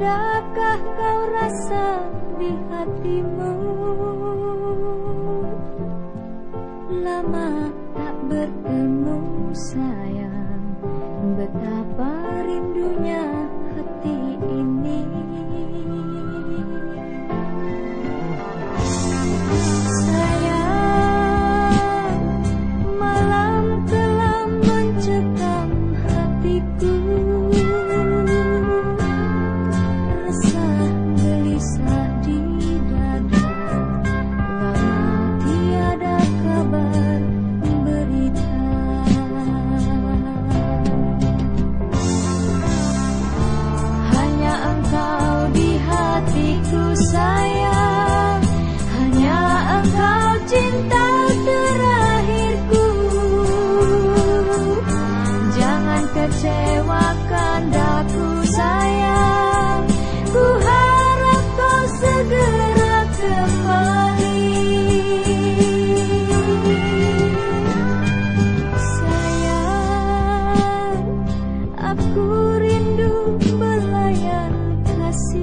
adakah kau rasa di hatimu?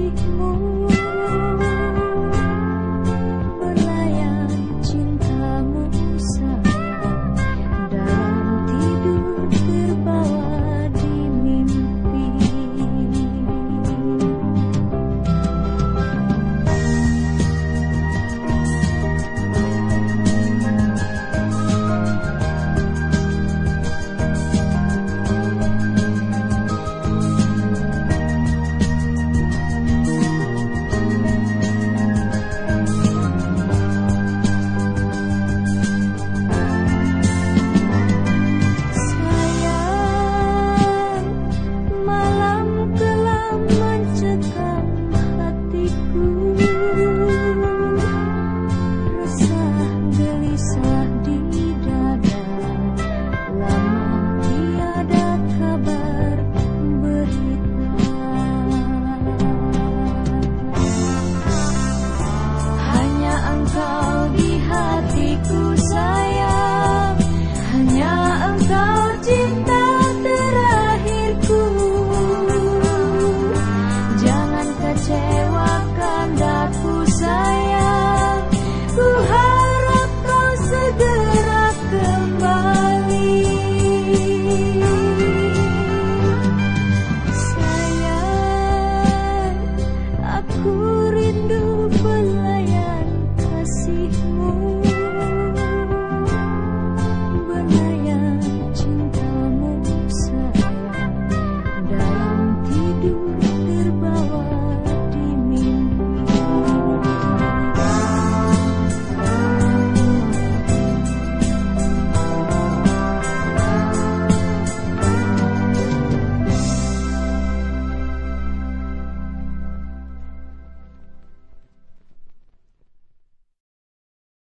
Mong